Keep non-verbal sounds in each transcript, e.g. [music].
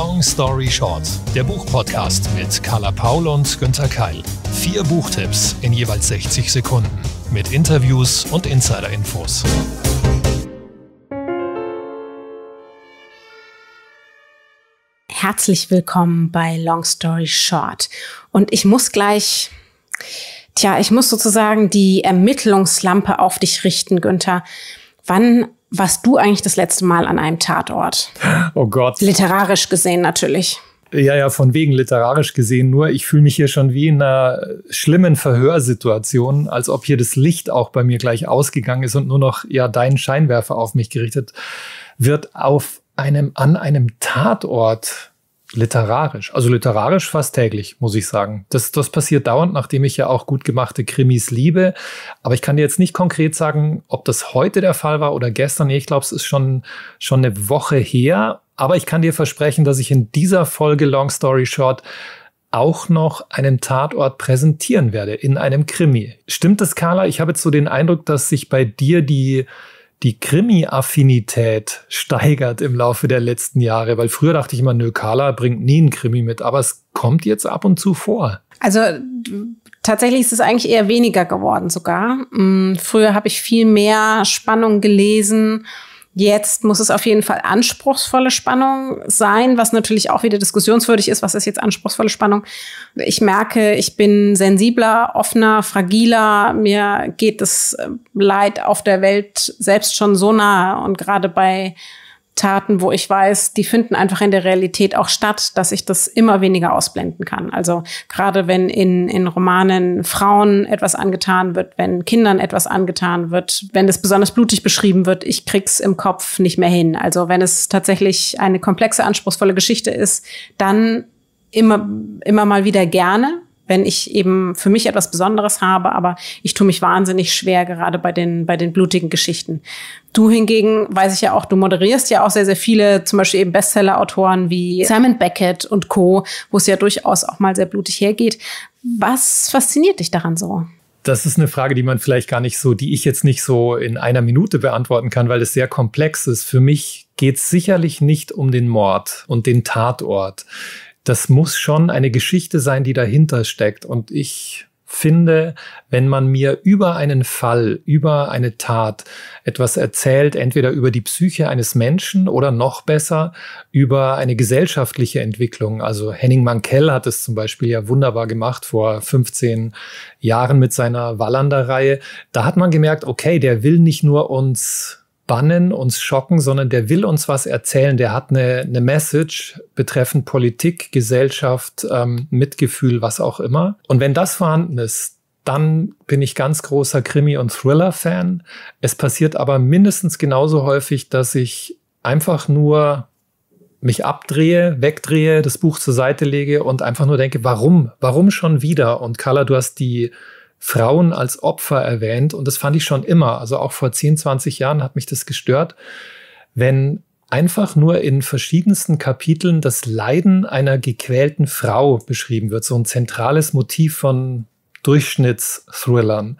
Long Story Short, der Buchpodcast mit Carla Paul und Günther Keil. Vier Buchtipps in jeweils 60 Sekunden mit Interviews und Insider-Infos. Herzlich willkommen bei Long Story Short. Und ich muss gleich, tja, ich muss sozusagen die Ermittlungslampe auf dich richten, Günther. Wann warst du eigentlich das letzte Mal an einem Tatort? Oh Gott. Literarisch gesehen natürlich. Ja, ja, von wegen literarisch gesehen. Nur ich fühle mich hier schon wie in einer schlimmen Verhörsituation, als ob hier das Licht auch bei mir gleich ausgegangen ist und nur noch ja dein Scheinwerfer auf mich gerichtet wird auf einem an einem Tatort literarisch. Also literarisch fast täglich, muss ich sagen. Das, das passiert dauernd, nachdem ich ja auch gut gemachte Krimis liebe. Aber ich kann dir jetzt nicht konkret sagen, ob das heute der Fall war oder gestern. Ich glaube, es ist schon, schon eine Woche her. Aber ich kann dir versprechen, dass ich in dieser Folge Long Story Short auch noch einen Tatort präsentieren werde in einem Krimi. Stimmt das, Carla? Ich habe jetzt so den Eindruck, dass sich bei dir die die Krimi-Affinität steigert im Laufe der letzten Jahre? Weil früher dachte ich immer, nö, Carla bringt nie einen Krimi mit, aber es kommt jetzt ab und zu vor. Also tatsächlich ist es eigentlich eher weniger geworden sogar. Mm, früher habe ich viel mehr Spannung gelesen Jetzt muss es auf jeden Fall anspruchsvolle Spannung sein, was natürlich auch wieder diskussionswürdig ist. Was ist jetzt anspruchsvolle Spannung? Ich merke, ich bin sensibler, offener, fragiler. Mir geht das Leid auf der Welt selbst schon so nah. Und gerade bei Taten, wo ich weiß, die finden einfach in der Realität auch statt, dass ich das immer weniger ausblenden kann. Also gerade wenn in, in Romanen Frauen etwas angetan wird, wenn Kindern etwas angetan wird, wenn es besonders blutig beschrieben wird, ich krieg's im Kopf nicht mehr hin. Also wenn es tatsächlich eine komplexe, anspruchsvolle Geschichte ist, dann immer, immer mal wieder gerne, wenn ich eben für mich etwas Besonderes habe, aber ich tue mich wahnsinnig schwer, gerade bei den, bei den blutigen Geschichten. Du hingegen, weiß ich ja auch, du moderierst ja auch sehr, sehr viele, zum Beispiel eben Bestseller-Autoren wie Simon Beckett und Co., wo es ja durchaus auch mal sehr blutig hergeht. Was fasziniert dich daran so? Das ist eine Frage, die man vielleicht gar nicht so, die ich jetzt nicht so in einer Minute beantworten kann, weil es sehr komplex ist. Für mich geht es sicherlich nicht um den Mord und den Tatort das muss schon eine Geschichte sein, die dahinter steckt. Und ich finde, wenn man mir über einen Fall, über eine Tat etwas erzählt, entweder über die Psyche eines Menschen oder noch besser über eine gesellschaftliche Entwicklung. Also Henning Mankell hat es zum Beispiel ja wunderbar gemacht vor 15 Jahren mit seiner Wallander-Reihe. Da hat man gemerkt, okay, der will nicht nur uns bannen, uns schocken, sondern der will uns was erzählen. Der hat eine, eine Message betreffend Politik, Gesellschaft, ähm, Mitgefühl, was auch immer. Und wenn das vorhanden ist, dann bin ich ganz großer Krimi- und Thriller-Fan. Es passiert aber mindestens genauso häufig, dass ich einfach nur mich abdrehe, wegdrehe, das Buch zur Seite lege und einfach nur denke, warum? Warum schon wieder? Und Carla, du hast die Frauen als Opfer erwähnt. Und das fand ich schon immer, also auch vor 10, 20 Jahren hat mich das gestört, wenn einfach nur in verschiedensten Kapiteln das Leiden einer gequälten Frau beschrieben wird, so ein zentrales Motiv von Durchschnittsthrillern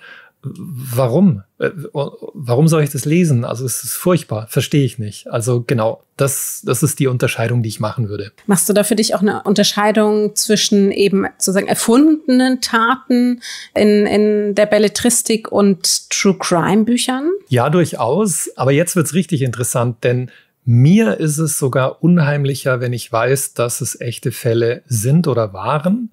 warum? Äh, warum soll ich das lesen? Also es ist furchtbar, verstehe ich nicht. Also genau, das, das ist die Unterscheidung, die ich machen würde. Machst du da für dich auch eine Unterscheidung zwischen eben sozusagen erfundenen Taten in, in der Belletristik und True Crime Büchern? Ja, durchaus. Aber jetzt wird's richtig interessant, denn mir ist es sogar unheimlicher, wenn ich weiß, dass es echte Fälle sind oder waren.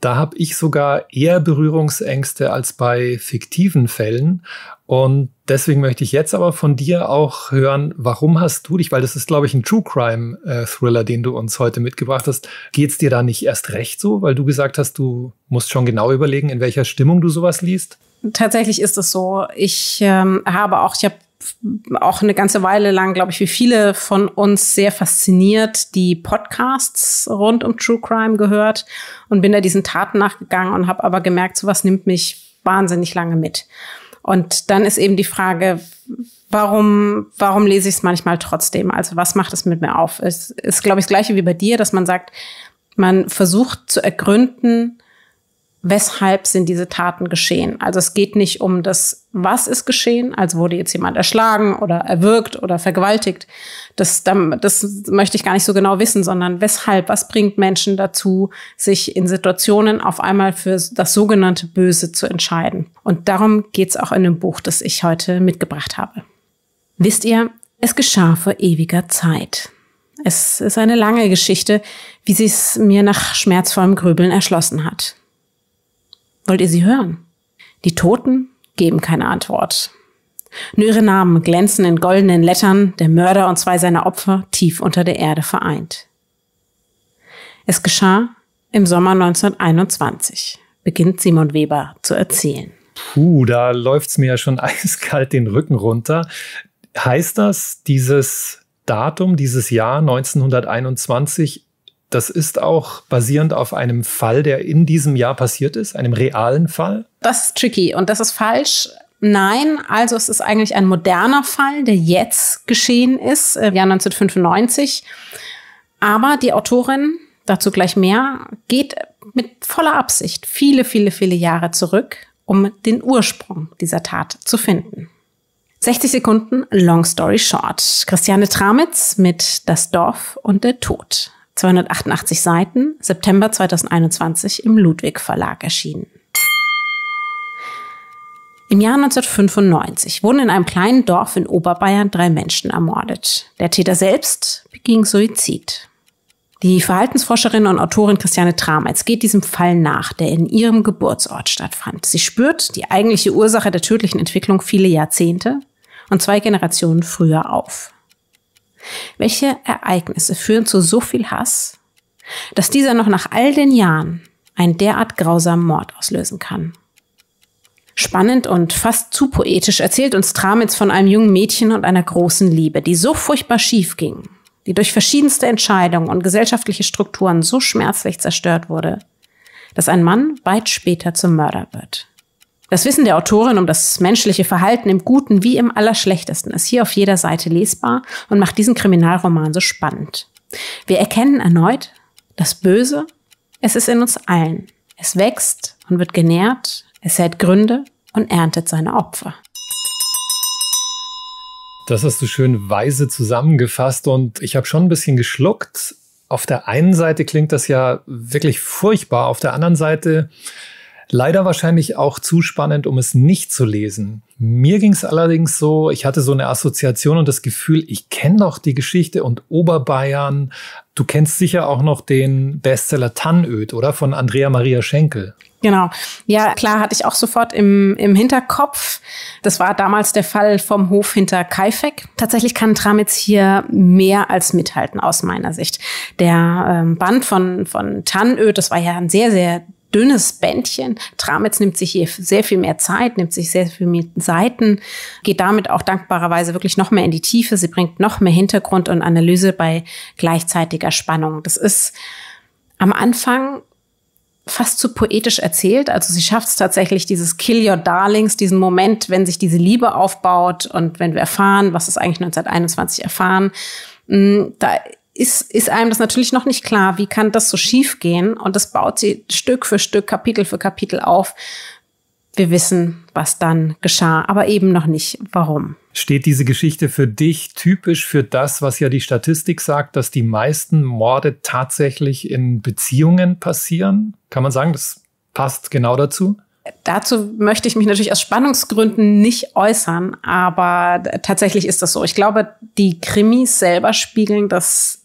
Da habe ich sogar eher Berührungsängste als bei fiktiven Fällen. Und deswegen möchte ich jetzt aber von dir auch hören, warum hast du dich, weil das ist, glaube ich, ein True Crime äh, Thriller, den du uns heute mitgebracht hast. Geht es dir da nicht erst recht so, weil du gesagt hast, du musst schon genau überlegen, in welcher Stimmung du sowas liest? Tatsächlich ist es so. Ich ähm, habe auch, ich habe auch eine ganze Weile lang, glaube ich, wie viele von uns sehr fasziniert die Podcasts rund um True Crime gehört und bin da diesen Taten nachgegangen und habe aber gemerkt, sowas nimmt mich wahnsinnig lange mit. Und dann ist eben die Frage, warum, warum lese ich es manchmal trotzdem? Also was macht es mit mir auf? Es ist, glaube ich, das gleiche wie bei dir, dass man sagt, man versucht zu ergründen, weshalb sind diese Taten geschehen. Also es geht nicht um das, was ist geschehen, also wurde jetzt jemand erschlagen oder erwürgt oder vergewaltigt. Das, das möchte ich gar nicht so genau wissen, sondern weshalb, was bringt Menschen dazu, sich in Situationen auf einmal für das sogenannte Böse zu entscheiden. Und darum geht es auch in dem Buch, das ich heute mitgebracht habe. Wisst ihr, es geschah vor ewiger Zeit. Es ist eine lange Geschichte, wie sie es mir nach schmerzvollem Grübeln erschlossen hat. Wollt ihr sie hören? Die Toten geben keine Antwort. Nur ihre Namen glänzen in goldenen Lettern, der Mörder und zwei seiner Opfer tief unter der Erde vereint. Es geschah im Sommer 1921, beginnt Simon Weber zu erzählen. Puh, da läuft's mir ja schon [laughs] eiskalt den Rücken runter. Heißt das, dieses Datum, dieses Jahr 1921 das ist auch basierend auf einem Fall, der in diesem Jahr passiert ist, einem realen Fall? Das ist tricky und das ist falsch. Nein, also es ist eigentlich ein moderner Fall, der jetzt geschehen ist, im Jahr 1995. Aber die Autorin, dazu gleich mehr, geht mit voller Absicht viele, viele, viele Jahre zurück, um den Ursprung dieser Tat zu finden. 60 Sekunden, long story short. Christiane Tramitz mit Das Dorf und der Tod. 288 Seiten, September 2021 im Ludwig Verlag erschienen. Im Jahr 1995 wurden in einem kleinen Dorf in Oberbayern drei Menschen ermordet. Der Täter selbst beging Suizid. Die Verhaltensforscherin und Autorin Christiane Trametz geht diesem Fall nach, der in ihrem Geburtsort stattfand. Sie spürt die eigentliche Ursache der tödlichen Entwicklung viele Jahrzehnte und zwei Generationen früher auf. Welche Ereignisse führen zu so viel Hass, dass dieser noch nach all den Jahren einen derart grausamen Mord auslösen kann? Spannend und fast zu poetisch erzählt uns Tramitz von einem jungen Mädchen und einer großen Liebe, die so furchtbar schief ging, die durch verschiedenste Entscheidungen und gesellschaftliche Strukturen so schmerzlich zerstört wurde, dass ein Mann weit später zum Mörder wird. Das Wissen der Autorin um das menschliche Verhalten im Guten wie im Allerschlechtesten ist hier auf jeder Seite lesbar und macht diesen Kriminalroman so spannend. Wir erkennen erneut, das Böse, es ist in uns allen. Es wächst und wird genährt, es hält Gründe und erntet seine Opfer. Das hast du schön weise zusammengefasst und ich habe schon ein bisschen geschluckt. Auf der einen Seite klingt das ja wirklich furchtbar, auf der anderen Seite Leider wahrscheinlich auch zu spannend, um es nicht zu lesen. Mir ging es allerdings so, ich hatte so eine Assoziation und das Gefühl, ich kenne doch die Geschichte und Oberbayern. Du kennst sicher auch noch den Bestseller Tannöd, oder? Von Andrea Maria Schenkel. Genau. Ja, klar, hatte ich auch sofort im, im Hinterkopf. Das war damals der Fall vom Hof hinter Kaifek. Tatsächlich kann Tramitz hier mehr als mithalten aus meiner Sicht. Der ähm, Band von, von Tannöd, das war ja ein sehr, sehr dünnes Bändchen. Tramitz nimmt sich hier sehr viel mehr Zeit, nimmt sich sehr viel mehr Seiten, geht damit auch dankbarerweise wirklich noch mehr in die Tiefe. Sie bringt noch mehr Hintergrund und Analyse bei gleichzeitiger Spannung. Das ist am Anfang fast zu poetisch erzählt. Also sie schafft es tatsächlich, dieses Kill Your Darlings, diesen Moment, wenn sich diese Liebe aufbaut und wenn wir erfahren, was ist eigentlich 1921 erfahren, mm, da ist, ist einem das natürlich noch nicht klar, wie kann das so schief gehen? Und das baut sie Stück für Stück, Kapitel für Kapitel auf. Wir wissen, was dann geschah, aber eben noch nicht, warum. Steht diese Geschichte für dich typisch für das, was ja die Statistik sagt, dass die meisten Morde tatsächlich in Beziehungen passieren? Kann man sagen, das passt genau dazu? Dazu möchte ich mich natürlich aus Spannungsgründen nicht äußern, aber tatsächlich ist das so. Ich glaube, die Krimis selber spiegeln das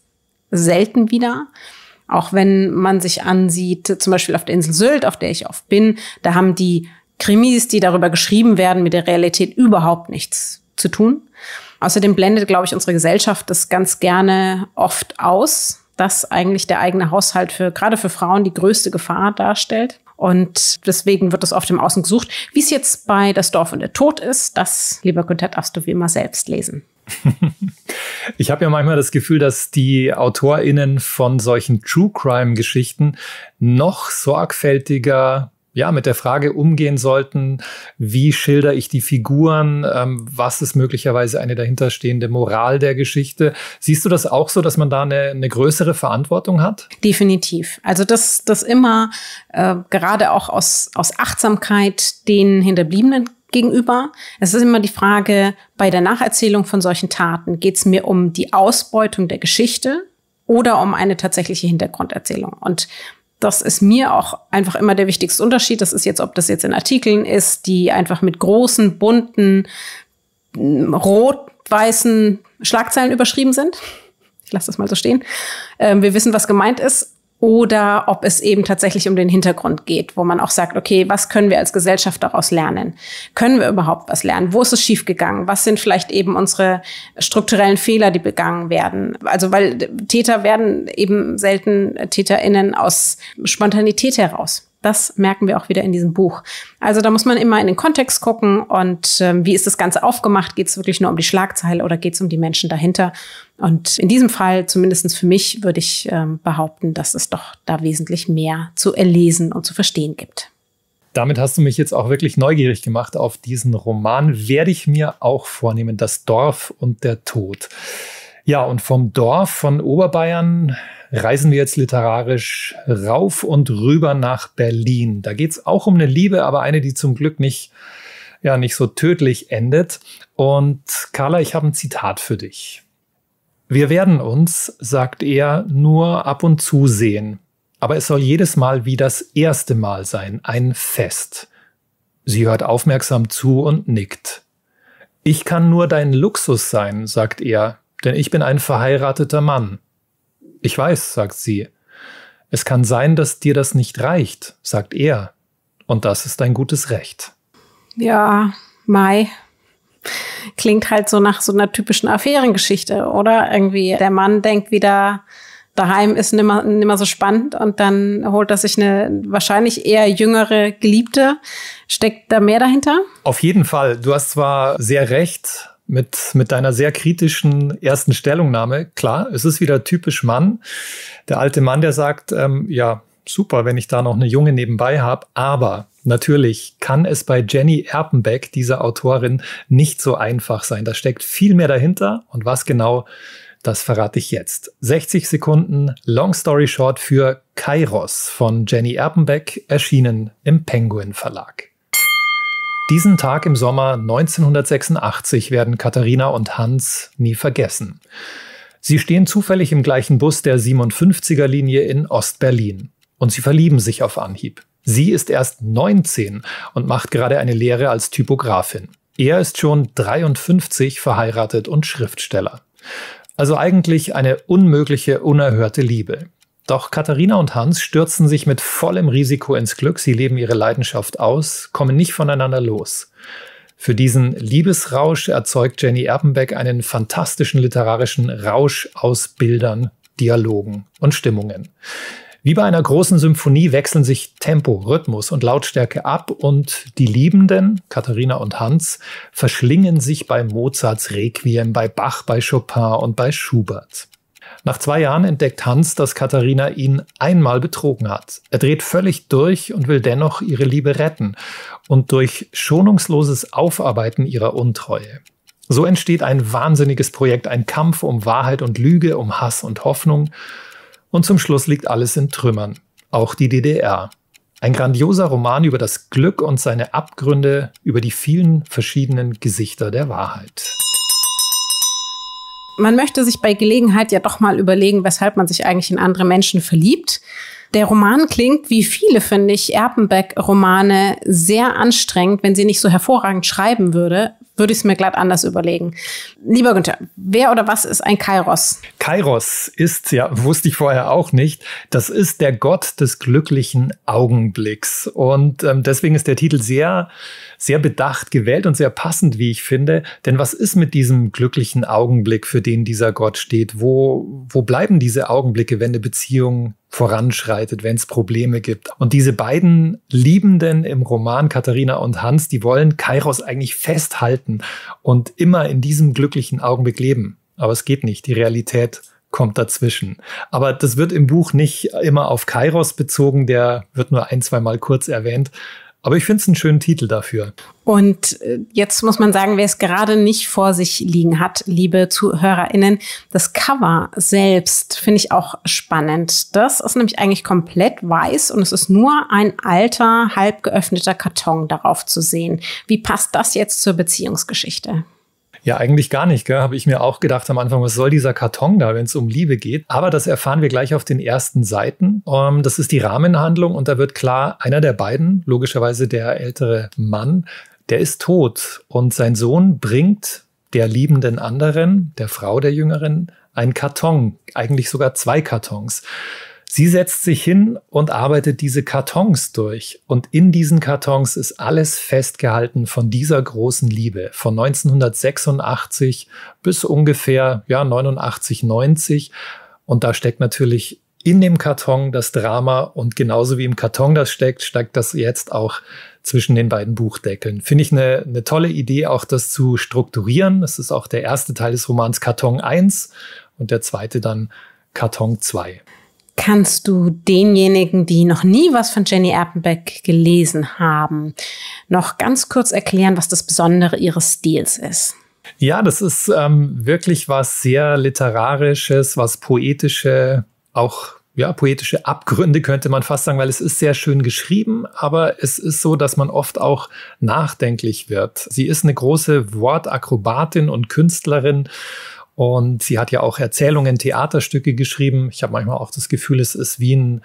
selten wieder. Auch wenn man sich ansieht, zum Beispiel auf der Insel Sylt, auf der ich oft bin, da haben die Krimis, die darüber geschrieben werden, mit der Realität überhaupt nichts zu tun. Außerdem blendet, glaube ich, unsere Gesellschaft das ganz gerne oft aus, dass eigentlich der eigene Haushalt für, gerade für Frauen, die größte Gefahr darstellt. Und deswegen wird das oft im Außen gesucht. Wie es jetzt bei Das Dorf und der Tod ist, das, lieber Günther, darfst du wie immer selbst lesen. [laughs] Ich habe ja manchmal das Gefühl, dass die AutorInnen von solchen True Crime-Geschichten noch sorgfältiger ja, mit der Frage umgehen sollten, wie schilder ich die Figuren, ähm, was ist möglicherweise eine dahinterstehende Moral der Geschichte. Siehst du das auch so, dass man da eine, eine größere Verantwortung hat? Definitiv. Also das, das immer äh, gerade auch aus, aus Achtsamkeit den Hinterbliebenen gegenüber. Es ist immer die Frage, bei der Nacherzählung von solchen Taten geht es mir um die Ausbeutung der Geschichte oder um eine tatsächliche Hintergrunderzählung. Und das ist mir auch einfach immer der wichtigste Unterschied. Das ist jetzt, ob das jetzt in Artikeln ist, die einfach mit großen, bunten, rot-weißen Schlagzeilen überschrieben sind. Ich lasse das mal so stehen. Ähm, wir wissen, was gemeint ist oder ob es eben tatsächlich um den Hintergrund geht, wo man auch sagt, okay, was können wir als Gesellschaft daraus lernen? Können wir überhaupt was lernen? Wo ist es schiefgegangen? Was sind vielleicht eben unsere strukturellen Fehler, die begangen werden? Also, weil Täter werden eben selten TäterInnen aus Spontanität heraus. Das merken wir auch wieder in diesem Buch. Also da muss man immer in den Kontext gucken und ähm, wie ist das Ganze aufgemacht? Geht es wirklich nur um die Schlagzeile oder geht es um die Menschen dahinter? Und in diesem Fall, zumindest für mich, würde ich ähm, behaupten, dass es doch da wesentlich mehr zu erlesen und zu verstehen gibt. Damit hast du mich jetzt auch wirklich neugierig gemacht auf diesen Roman. Werde ich mir auch vornehmen, das Dorf und der Tod. Ja, und vom Dorf von Oberbayern reisen wir jetzt literarisch rauf und rüber nach Berlin. Da geht es auch um eine Liebe, aber eine, die zum Glück nicht, ja, nicht so tödlich endet. Und Carla, ich habe ein Zitat für dich. Wir werden uns, sagt er, nur ab und zu sehen. Aber es soll jedes Mal wie das erste Mal sein, ein Fest. Sie hört aufmerksam zu und nickt. Ich kann nur dein Luxus sein, sagt er, denn ich bin ein verheirateter Mann. Ich weiß, sagt sie. Es kann sein, dass dir das nicht reicht, sagt er. Und das ist dein gutes Recht. Ja, Mai. Klingt halt so nach so einer typischen Affärengeschichte, oder? Irgendwie der Mann denkt wieder, daheim ist nimmer, nimmer so spannend und dann holt er sich eine wahrscheinlich eher jüngere Geliebte. Steckt da mehr dahinter? Auf jeden Fall. Du hast zwar sehr recht, mit, mit deiner sehr kritischen ersten Stellungnahme. Klar, es ist wieder typisch Mann. Der alte Mann, der sagt, ähm, ja, super, wenn ich da noch eine Junge nebenbei habe, aber natürlich kann es bei Jenny Erpenbeck, dieser Autorin, nicht so einfach sein. Da steckt viel mehr dahinter und was genau, das verrate ich jetzt. 60 Sekunden Long Story Short für Kairos von Jenny Erpenbeck, erschienen im Penguin Verlag. Diesen Tag im Sommer 1986 werden Katharina und Hans nie vergessen. Sie stehen zufällig im gleichen Bus der 57er Linie in Ostberlin und sie verlieben sich auf Anhieb. Sie ist erst 19 und macht gerade eine Lehre als Typografin. Er ist schon 53 verheiratet und Schriftsteller. Also eigentlich eine unmögliche, unerhörte Liebe. Doch Katharina und Hans stürzen sich mit vollem Risiko ins Glück. Sie leben ihre Leidenschaft aus, kommen nicht voneinander los. Für diesen Liebesrausch erzeugt Jenny Erpenbeck einen fantastischen literarischen Rausch aus Bildern, Dialogen und Stimmungen. Wie bei einer großen Symphonie wechseln sich Tempo, Rhythmus und Lautstärke ab und die Liebenden, Katharina und Hans, verschlingen sich bei Mozarts Requiem, bei Bach, bei Chopin und bei Schubert. Nach zwei Jahren entdeckt Hans, dass Katharina ihn einmal betrogen hat. Er dreht völlig durch und will dennoch ihre Liebe retten und durch schonungsloses Aufarbeiten ihrer Untreue. So entsteht ein wahnsinniges Projekt, ein Kampf um Wahrheit und Lüge, um Hass und Hoffnung. Und zum Schluss liegt alles in Trümmern, auch die DDR. Ein grandioser Roman über das Glück und seine Abgründe, über die vielen verschiedenen Gesichter der Wahrheit man möchte sich bei Gelegenheit ja doch mal überlegen, weshalb man sich eigentlich in andere Menschen verliebt. Der Roman klingt, wie viele, finde ich, Erpenbeck-Romane sehr anstrengend, wenn sie nicht so hervorragend schreiben würde, würde ich es mir glatt anders überlegen. Lieber Günther, wer oder was ist ein Kairos? Kairos ist, ja, wusste ich vorher auch nicht, das ist der Gott des glücklichen Augenblicks. Und ähm, deswegen ist der Titel sehr, sehr bedacht gewählt und sehr passend, wie ich finde. Denn was ist mit diesem glücklichen Augenblick, für den dieser Gott steht? Wo, wo bleiben diese Augenblicke, wenn eine Beziehung voranschreitet, wenn es Probleme gibt. Und diese beiden Liebenden im Roman Katharina und Hans, die wollen Kairos eigentlich festhalten und immer in diesem glücklichen Augenblick leben. Aber es geht nicht. Die Realität kommt dazwischen. Aber das wird im Buch nicht immer auf Kairos bezogen, der wird nur ein, zwei Mal kurz erwähnt. Aber ich finde es einen schönen Titel dafür. Und äh, jetzt muss man sagen, wer es gerade nicht vor sich liegen hat, liebe ZuhörerInnen, das Cover selbst finde ich auch spannend. Das ist nämlich eigentlich komplett weiß und es ist nur ein alter, halb geöffneter Karton darauf zu sehen. Wie passt das jetzt zur Beziehungsgeschichte? Ja, eigentlich gar nicht, habe ich mir auch gedacht am Anfang, was soll dieser Karton da, wenn es um Liebe geht? Aber das erfahren wir gleich auf den ersten Seiten. Um, ähm, das ist die Rahmenhandlung und da wird klar, einer der beiden, logischerweise der ältere Mann, der ist tot und sein Sohn bringt der liebenden anderen, der Frau der Jüngeren, einen Karton, eigentlich sogar zwei Kartons. Sie setzt sich hin und arbeitet diese Kartons durch. Und in diesen Kartons ist alles festgehalten von dieser großen Liebe. Von 1986 bis ungefähr, ja, 89, 90. Und da steckt natürlich in dem Karton das Drama und genauso wie im Karton das steckt, steckt das jetzt auch zwischen den beiden Buchdeckeln. Finde ich eine, eine tolle Idee, auch das zu strukturieren. Das ist auch der erste Teil des Romans Karton 1 und der zweite dann Karton 2. Kannst du denjenigen, die noch nie was von Jenny Erpenbeck gelesen haben, noch ganz kurz erklären, was das Besondere ihres Stils ist? Ja, das ist ähm, wirklich was sehr Literarisches, was Poetische, auch ja, poetische Abgründe könnte man fast sagen, weil es ist sehr schön geschrieben, aber es ist so, dass man oft auch nachdenklich wird. Sie ist eine große Wortakrobatin und Künstlerin und sie hat ja auch Erzählungen, Theaterstücke geschrieben. Ich habe manchmal auch das Gefühl, es ist wie ein,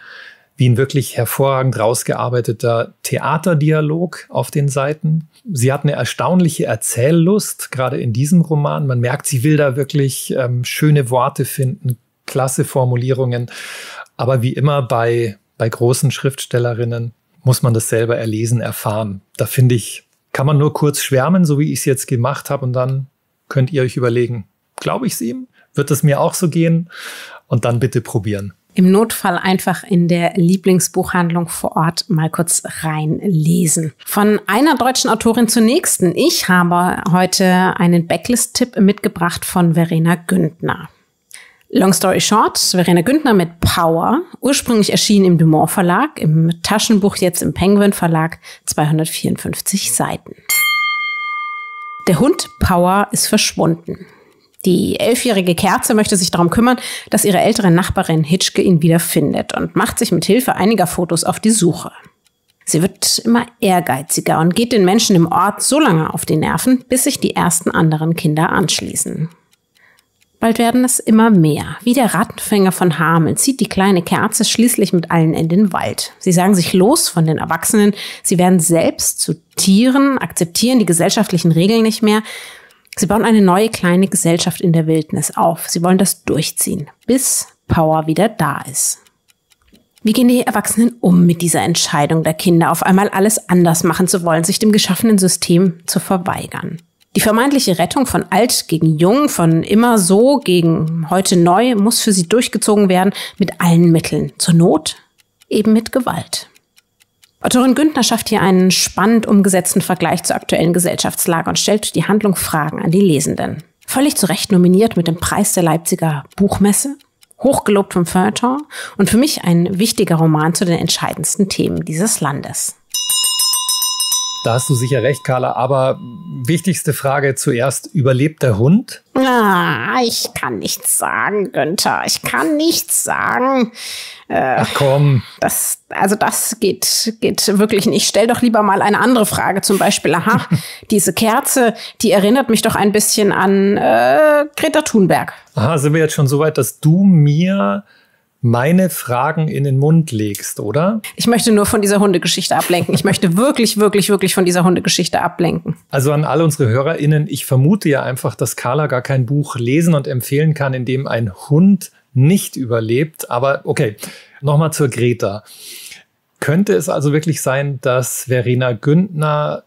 wie ein wirklich hervorragend rausgearbeiteter Theaterdialog auf den Seiten. Sie hat eine erstaunliche Erzähllust, gerade in diesem Roman. Man merkt, sie will da wirklich ähm, schöne Worte finden, klasse Formulierungen. Aber wie immer bei, bei großen Schriftstellerinnen muss man das selber erlesen, erfahren. Da finde ich, kann man nur kurz schwärmen, so wie ich es jetzt gemacht habe, und dann könnt ihr euch überlegen, glaube ich es ihm? Wird es mir auch so gehen? Und dann bitte probieren. Im Notfall einfach in der Lieblingsbuchhandlung vor Ort mal kurz reinlesen. Von einer deutschen Autorin zur nächsten. Ich habe heute einen Backlist-Tipp mitgebracht von Verena Güntner. Long story short, Verena Güntner mit Power, ursprünglich erschienen im Dumont Verlag, im Taschenbuch jetzt im Penguin Verlag, 254 Seiten. Der Hund Power ist verschwunden. Die elfjährige Kerze möchte sich darum kümmern, dass ihre ältere Nachbarin Hitchke ihn wiederfindet und macht sich mit Hilfe einiger Fotos auf die Suche. Sie wird immer ehrgeiziger und geht den Menschen im Ort so lange auf die Nerven, bis sich die ersten anderen Kinder anschließen. Bald werden es immer mehr. Wie der Rattenfänger von Hameln zieht die kleine Kerze schließlich mit allen in den Wald. Sie sagen sich los von den Erwachsenen, sie werden selbst zu Tieren, akzeptieren die gesellschaftlichen Regeln nicht mehr Sie bauen eine neue kleine Gesellschaft in der Wildnis auf. Sie wollen das durchziehen, bis Power wieder da ist. Wie gehen die Erwachsenen um mit dieser Entscheidung der Kinder, auf einmal alles anders machen zu wollen, sich dem geschaffenen System zu verweigern? Die vermeintliche Rettung von alt gegen jung, von immer so gegen heute neu, muss für sie durchgezogen werden mit allen Mitteln. Zur Not eben mit Gewalt. Autorin Günther schafft hier einen spannend umgesetzten Vergleich zur aktuellen Gesellschaftslage und stellt die Handlung Fragen an die Lesenden. Völlig zu Recht nominiert mit dem Preis der Leipziger Buchmesse, hochgelobt vom Feuilleton und für mich ein wichtiger Roman zu den entscheidendsten Themen dieses Landes. Da hast du sicher recht, Carla. Aber wichtigste Frage zuerst, überlebt der Hund? Ah, ich kann nichts sagen, Günther. Ich kann nichts sagen. Äh, Ach komm. Das, also das geht, geht wirklich nicht. Stell doch lieber mal eine andere Frage. Zum Beispiel, aha, [laughs] diese Kerze, die erinnert mich doch ein bisschen an äh, Greta Thunberg. Aha, sind wir jetzt schon so weit, dass du mir meine Fragen in den Mund legst, oder? Ich möchte nur von dieser Hundegeschichte ablenken. Ich möchte wirklich, wirklich, wirklich von dieser Hundegeschichte ablenken. Also an alle unsere HörerInnen, ich vermute ja einfach, dass Carla gar kein Buch lesen und empfehlen kann, in dem ein Hund nicht überlebt. Aber okay, nochmal zur Greta. Könnte es also wirklich sein, dass Verena Güntner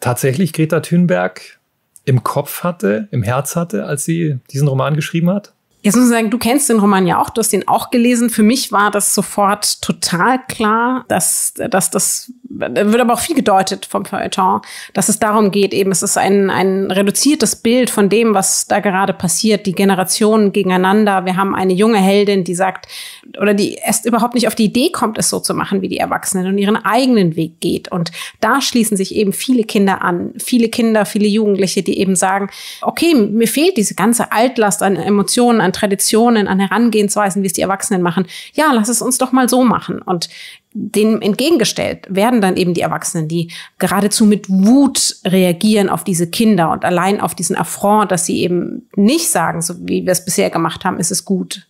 tatsächlich Greta Thunberg im Kopf hatte, im Herz hatte, als sie diesen Roman geschrieben hat? Jetzt muss ich sagen, du kennst den Roman ja auch, du hast ihn auch gelesen. Für mich war das sofort total klar, dass, dass das wird aber auch viel gedeutet vom Feuilleton, dass es darum geht, eben es ist ein, ein reduziertes Bild von dem, was da gerade passiert, die Generationen gegeneinander. Wir haben eine junge Heldin, die sagt, oder die erst überhaupt nicht auf die Idee kommt, es so zu machen wie die Erwachsenen und ihren eigenen Weg geht. Und da schließen sich eben viele Kinder an, viele Kinder, viele Jugendliche, die eben sagen, okay, mir fehlt diese ganze Altlast an Emotionen, an Traditionen, an Herangehensweisen, wie es die Erwachsenen machen. Ja, lass es uns doch mal so machen. Und dem entgegengestellt werden dann eben die Erwachsenen, die geradezu mit Wut reagieren auf diese Kinder und allein auf diesen Affront, dass sie eben nicht sagen, so wie wir es bisher gemacht haben, ist es gut.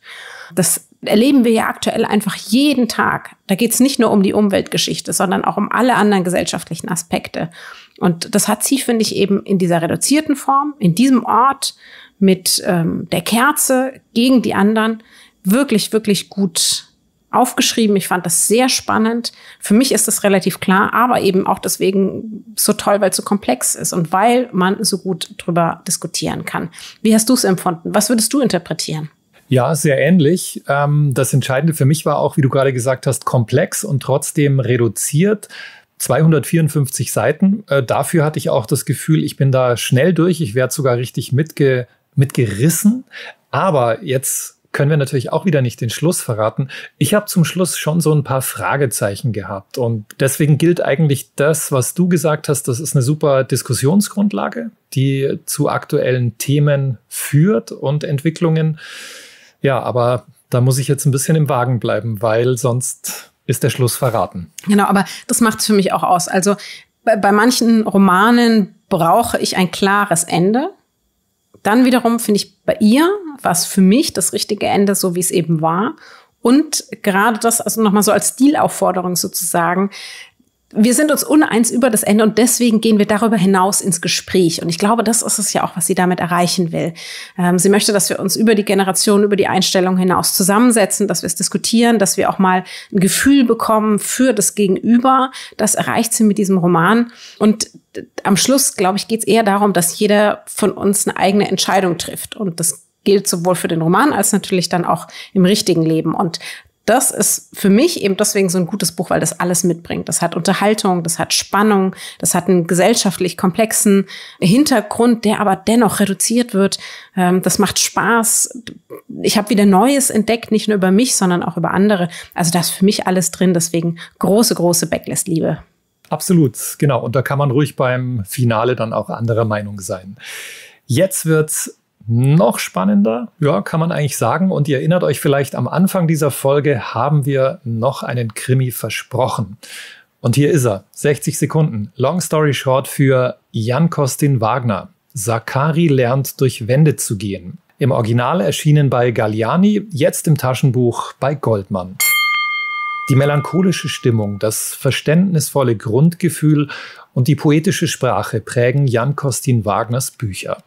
Das erleben wir ja aktuell einfach jeden Tag. Da geht es nicht nur um die Umweltgeschichte, sondern auch um alle anderen gesellschaftlichen Aspekte. Und das hat sie, finde ich, eben in dieser reduzierten Form, in diesem Ort mit ähm, der Kerze gegen die anderen wirklich, wirklich gut aufgeschrieben. Ich fand das sehr spannend. Für mich ist das relativ klar, aber eben auch deswegen so toll, weil es so komplex ist und weil man so gut drüber diskutieren kann. Wie hast du es empfunden? Was würdest du interpretieren? Ja, sehr ähnlich. Ähm, das Entscheidende für mich war auch, wie du gerade gesagt hast, komplex und trotzdem reduziert. 254 Seiten. Äh, dafür hatte ich auch das Gefühl, ich bin da schnell durch. Ich werde sogar richtig mitge mitgerissen. Aber jetzt können wir natürlich auch wieder nicht den Schluss verraten. Ich habe zum Schluss schon so ein paar Fragezeichen gehabt. Und deswegen gilt eigentlich das, was du gesagt hast, das ist eine super Diskussionsgrundlage, die zu aktuellen Themen führt und Entwicklungen. Ja, aber da muss ich jetzt ein bisschen im Wagen bleiben, weil sonst ist der Schluss verraten. Genau, aber das macht es für mich auch aus. Also bei, bei manchen Romanen brauche ich ein klares Ende. Dann wiederum finde ich bei ihr war es für mich das richtige Ende, so wie es eben war. Und gerade das, also nochmal so als Stilaufforderung sozusagen, wir sind uns uneins über das Ende und deswegen gehen wir darüber hinaus ins Gespräch. Und ich glaube, das ist es ja auch, was sie damit erreichen will. Ähm, sie möchte, dass wir uns über die Generation, über die Einstellung hinaus zusammensetzen, dass wir es diskutieren, dass wir auch mal ein Gefühl bekommen für das Gegenüber. Das erreicht sie mit diesem Roman. Und am Schluss, glaube ich, geht es eher darum, dass jeder von uns eine eigene Entscheidung trifft. Und das gilt sowohl für den Roman als natürlich dann auch im richtigen Leben. Und das ist für mich eben deswegen so ein gutes Buch, weil das alles mitbringt. Das hat Unterhaltung, das hat Spannung, das hat einen gesellschaftlich komplexen Hintergrund, der aber dennoch reduziert wird. Ähm, das macht Spaß. Ich habe wieder Neues entdeckt, nicht nur über mich, sondern auch über andere. Also da ist für mich alles drin. Deswegen große, große Backlist-Liebe. Absolut, genau. Und da kann man ruhig beim Finale dann auch anderer Meinung sein. Jetzt wird's noch spannender, ja, kann man eigentlich sagen. Und ihr erinnert euch vielleicht, am Anfang dieser Folge haben wir noch einen Krimi versprochen. Und hier ist er, 60 Sekunden. Long story short für Jan Kostin Wagner. Sakari lernt durch Wände zu gehen. Im Original erschienen bei Galliani, jetzt im Taschenbuch bei Goldmann. Die melancholische Stimmung, das verständnisvolle Grundgefühl und die poetische Sprache prägen Jan Kostin Wagners Bücher.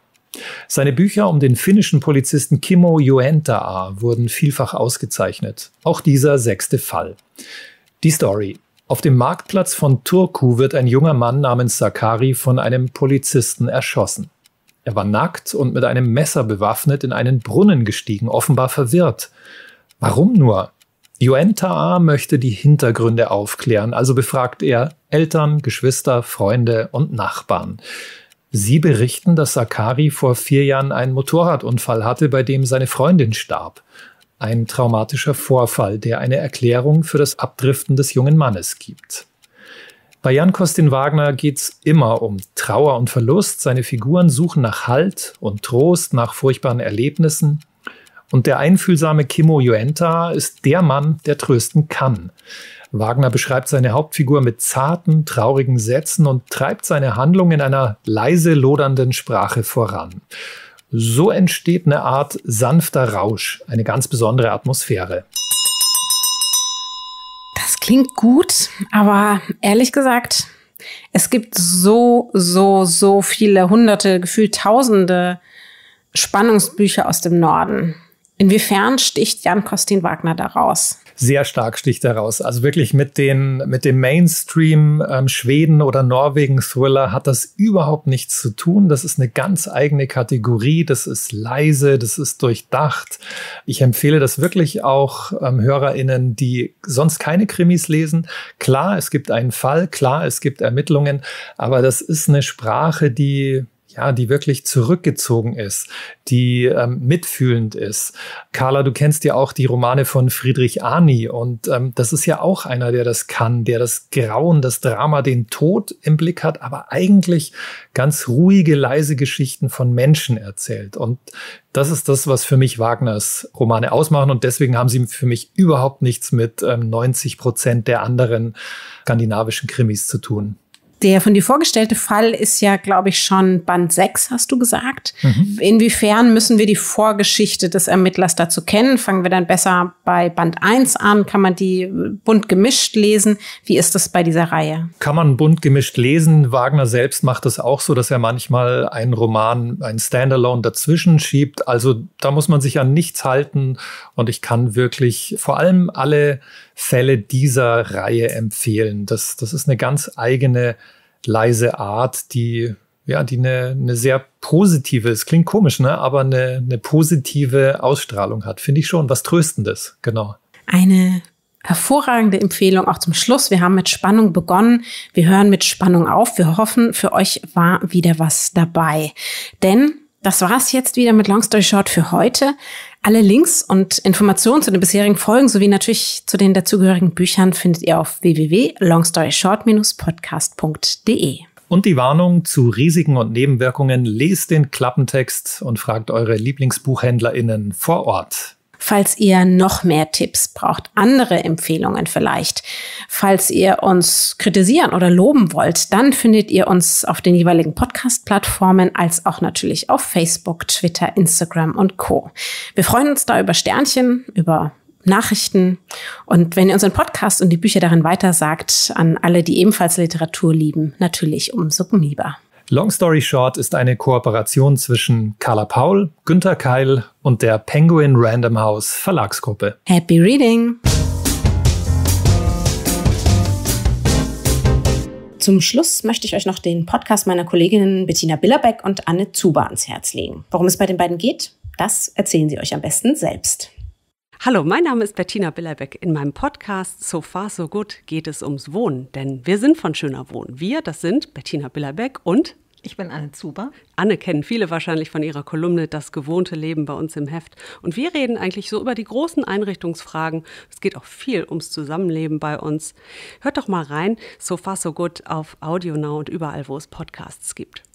Seine Bücher um den finnischen Polizisten Kimmo Juentaa wurden vielfach ausgezeichnet. Auch dieser sechste Fall. Die Story. Auf dem Marktplatz von Turku wird ein junger Mann namens Sakari von einem Polizisten erschossen. Er war nackt und mit einem Messer bewaffnet in einen Brunnen gestiegen, offenbar verwirrt. Warum nur? Juentaa möchte die Hintergründe aufklären, also befragt er Eltern, Geschwister, Freunde und Nachbarn. Sie berichten, dass Sakari vor vier Jahren einen Motorradunfall hatte, bei dem seine Freundin starb. Ein traumatischer Vorfall, der eine Erklärung für das Abdriften des jungen Mannes gibt. Bei Jan Kostin Wagner geht's immer um Trauer und Verlust. Seine Figuren suchen nach Halt und Trost, nach furchtbaren Erlebnissen. Und der einfühlsame Kimmo Juenta ist der Mann, der trösten kann. Wagner beschreibt seine Hauptfigur mit zarten, traurigen Sätzen und treibt seine Handlung in einer leise lodernden Sprache voran. So entsteht eine Art sanfter Rausch, eine ganz besondere Atmosphäre. Das klingt gut, aber ehrlich gesagt, es gibt so, so, so viele hunderte, gefühlt tausende Spannungsbücher aus dem Norden. Inwiefern sticht Jan Kostin Wagner daraus? Sehr stark sticht heraus. Also wirklich mit den, mit dem Mainstream ähm, Schweden oder Norwegen Thriller hat das überhaupt nichts zu tun. Das ist eine ganz eigene Kategorie. Das ist leise, das ist durchdacht. Ich empfehle das wirklich auch ähm, HörerInnen, die sonst keine Krimis lesen. Klar, es gibt einen Fall, klar, es gibt Ermittlungen, aber das ist eine Sprache, die ja, die wirklich zurückgezogen ist, die ähm, mitfühlend ist. Carla, du kennst ja auch die Romane von Friedrich Arni und ähm, das ist ja auch einer, der das kann, der das Grauen, das Drama, den Tod im Blick hat, aber eigentlich ganz ruhige, leise Geschichten von Menschen erzählt. Und das ist das, was für mich Wagners Romane ausmachen und deswegen haben sie für mich überhaupt nichts mit ähm, 90 Prozent der anderen skandinavischen Krimis zu tun. Der von dir vorgestellte Fall ist ja, glaube ich, schon Band 6, hast du gesagt. Mhm. Inwiefern müssen wir die Vorgeschichte des Ermittlers dazu kennen? Fangen wir dann besser bei Band 1 an? Kann man die bunt gemischt lesen? Wie ist das bei dieser Reihe? Kann man bunt gemischt lesen. Wagner selbst macht es auch so, dass er manchmal einen Roman, einen Standalone dazwischen schiebt. Also da muss man sich an nichts halten. Und ich kann wirklich vor allem alle Fälle dieser Reihe empfehlen. Das, das ist eine ganz eigene, leise Art, die ja, die eine, eine sehr positive, es klingt komisch, ne, aber eine, eine positive Ausstrahlung hat. Finde ich schon was Tröstendes, genau. Eine hervorragende Empfehlung auch zum Schluss. Wir haben mit Spannung begonnen. Wir hören mit Spannung auf. Wir hoffen, für euch war wieder was dabei. Denn das war es jetzt wieder mit Long Story Short für heute. Alle Links und Informationen zu den bisherigen Folgen sowie natürlich zu den dazugehörigen Büchern findet ihr auf www.longstoryshort-podcast.de. Und die Warnung zu Risiken und Nebenwirkungen, lest den Klappentext und fragt eure LieblingsbuchhändlerInnen vor Ort. Falls ihr noch mehr Tipps braucht, andere Empfehlungen vielleicht, falls ihr uns kritisieren oder loben wollt, dann findet ihr uns auf den jeweiligen Podcast-Plattformen als auch natürlich auf Facebook, Twitter, Instagram und Co. Wir freuen uns da über Sternchen, über Nachrichten und wenn ihr unseren Podcast und die Bücher darin weitersagt, an alle, die ebenfalls Literatur lieben, natürlich umso lieber. Long Story Short ist eine Kooperation zwischen Carla Paul, Günter Keil und der Penguin Random House Verlagsgruppe. Happy Reading! Zum Schluss möchte ich euch noch den Podcast meiner Kolleginnen Bettina Billerbeck und Anne Zuber ans Herz legen. Worum es bei den beiden geht, das erzählen sie euch am besten selbst. Hallo, mein Name ist Bettina Billerbeck. In meinem Podcast So Far So Good geht es ums Wohnen, denn wir sind von Schöner Wohnen. Wir, das sind Bettina Billerbeck und ich bin Anne Zuber. Anne kennen viele wahrscheinlich von ihrer Kolumne Das gewohnte Leben bei uns im Heft. Und wir reden eigentlich so über die großen Einrichtungsfragen. Es geht auch viel ums Zusammenleben bei uns. Hört doch mal rein, So Far So Good auf Audio Now und überall, wo es Podcasts gibt.